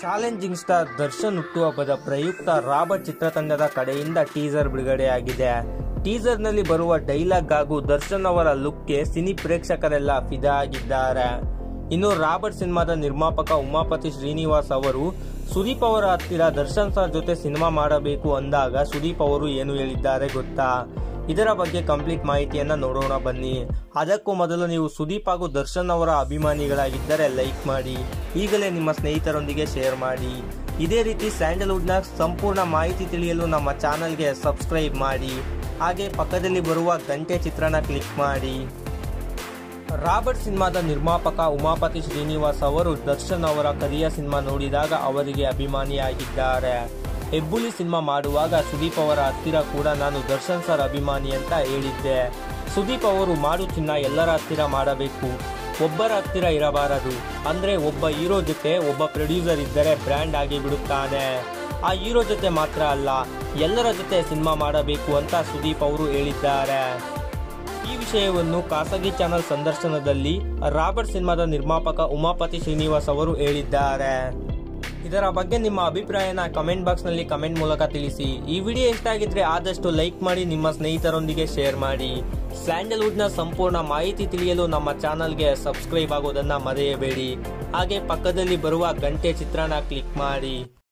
Challenging star Darshan ಹುಟ್ಟುಹಬ್ಬದ ಪ್ರಯುಕ್ತ Robert ಚಿತ್ರತಂಡದ ಕಡೆಯಿಂದ ಟೀಸರ್ ಬಿಡುಗಡೆಯಾಗಿದೆ. ಟೀಸರ್ನಲ್ಲಿ ಬರುವ ಡೈಲಾಗ್ ಹಾಗೂ ದರ್ಶನ್ ಅವರ ಲುಕ್ಗೆ ಸಿನಿ ಪ್ರೇಕ್ಷಕರೆಲ್ಲ ಫಿದಾ ಆಗಿದ್ದಾರೆ. ಇನ್ನು ರಾಬರ್ಟ್ ಸಿನಿಮಾದ ನಿರ್ಮಾಪಕ ಉಮಾಪತಿ ಶ್ರೀನಿವಾಸ್ ಅವರು, ಸುದೀಪ್ ಅವರ ಹತ್ತಿರ ದರ್ಶನ್ ಸರ್ ಜೊತೆ ಸಿನಿಮಾ ಮಾಡಬೇಕು ಅಂದಾಗ ಸುದೀಪ್ ಅವರು ಏನು ಹೇಳಿದ್ದಾರೆ ಗೊತ್ತಾ? ಇದರ ಬಗ್ಗೆ ಕಂಪ್ಲೀಟ್ ಮಾಹಿತಿಯನ್ನ ನೋಡೋಣ ಬನ್ನಿ. ಅದಕ್ಕೂ ಮೊದಲು ನೀವು ಸುದೀಪ್ ಹಾಗೂ ದರ್ಶನ್ ಅವರ ಅಭಿಮಾನಿಗಳಾಗಿದ್ದರೆ ಲೈಕ್ ಮಾಡಿ, ಈಗಲೇ ನಿಮ್ಮ ಸ್ನೇಹಿತರೊಂದಿಗೆ ಶೇರ್ ಮಾಡಿ. ಇದೇ ರೀತಿ ಸ್ಯಾಂಡಲ್ವುಡ್ನ ಸಂಪೂರ್ಣ ಮಾಹಿತಿ ತಿಳಿಯಲು ನಮ್ಮ ಚಾನಲ್ಗೆ ಸಬ್ಸ್ಕ್ರೈಬ್ ಮಾಡಿ. ಹಾಗೆ ಪಕ್ಕದಲ್ಲಿ ಬರುವ ಗಂಟೆ ಚಿತ್ರನ ಕ್ಲಿಕ್ ಮಾಡಿ. ರಾಬರ್ಟ್ ಸಿನಿಮಾದ ನಿರ್ಮಾಪಕ ಉಮಾಪತಿ ಶ್ರೀನಿವಾಸ್ ಅವರು ದರ್ಶನ್ ಅವರ ಕರಿಯ ಸಿನಿಮಾ ನೋಡಿದಾಗ ಅವರಿಗೆ ಅಭಿಮಾನಿಯಾಗಿದ್ದಾರೆ. ಹೆಬ್ಬುಲಿ ಸಿನಿಮಾ ಮಾಡುವಾಗ ಸುದೀಪ್ ಅವರ ಹತ್ತಿರ ಕೂಡ ನಾನು ದರ್ಶನ್ ಸರ್ ಅಭಿಮಾನಿ ಅಂತ ಹೇಳಿದ್ದೆ. ಸುದೀಪ್ ಅವರು ಮಾಡು ಚಿನ್ನ ಎಲ್ಲರ ಹತ್ತಿರ ಮಾಡಬೇಕು. ಒಬ್ಬರ ಹತ್ತಿರ ಇರಬಾರದು. ಅಂದ್ರೆ ಒಬ್ಬ ಹೀರೋ ಜೊತೆ ಒಬ್ಬ ಪ್ರೊಡ್ಯೂಸರ್ ಇದ್ದರೆ ಬ್ರ್ಯಾಂಡ್ ಆಗಿ ಬಿಡುತ್ತಾನೆ ಆ ಹೀರೋ ಜೊತೆ ಮಾತ್ರ ಅಲ್ಲ, ಎಲ್ಲರ ಜೊತೆ ಸಿನಿಮಾ ಮಾಡಬೇಕು ಅಂತ ಸುದೀಪ್ ಅವರು ಹೇಳಿದ್ದಾರೆ. ಈ ವಿಷಯವನ್ನು ಖಾಸಗಿ ಚಾನೆಲ್ ಸಂದರ್ಶನದಲ್ಲಿ ರಾಬರ್ಟ್ ಸಿನಿಮಾದ ನಿರ್ಮಾಪಕ ಉಮಾಪತಿ ಶ್ರೀನಿವಾಸ್ ಅವರು ಹೇಳಿದ್ದಾರೆ. ಇದರ ಬಗ್ಗೆ ನಿಮ್ಮ ಅಭಿಪ್ರಾಯನ ಕಮೆಂಟ್ ಬಾಕ್ಸ್ನಲ್ಲಿ ಕಮೆಂಟ್ ಮೂಲಕ ತಿಳಿಸಿ. ಈ ವಿಡಿಯೋ ಇಷ್ಟ ಆಗಿದ್ರೆ ಆದಷ್ಟು ಲೈಕ್ ಮಾಡಿ, ನಿಮ್ಮ ಸ್ನೇಹಿತರೊಂದಿಗೆ ಶೇರ್ ಮಾಡಿ. ಸ್ಯಾಂಡಲ್ವುಡ್ನ ಸಂಪೂರ್ಣ ಮಾಹಿತಿ ತಿಳಿಯಲು ನಮ್ಮ ಚಾನಲ್ಗೆ ಸಬ್ಸ್ಕ್ರೈಬ್ ಆಗೋದನ್ನ ಮರೆಯಬೇಡಿ. ಹಾಗೆ ಪಕ್ಕದಲ್ಲಿ ಬರುವ ಗಂಟೆ ಚಿತ್ರಣ ಕ್ಲಿಕ್ ಮಾಡಿ.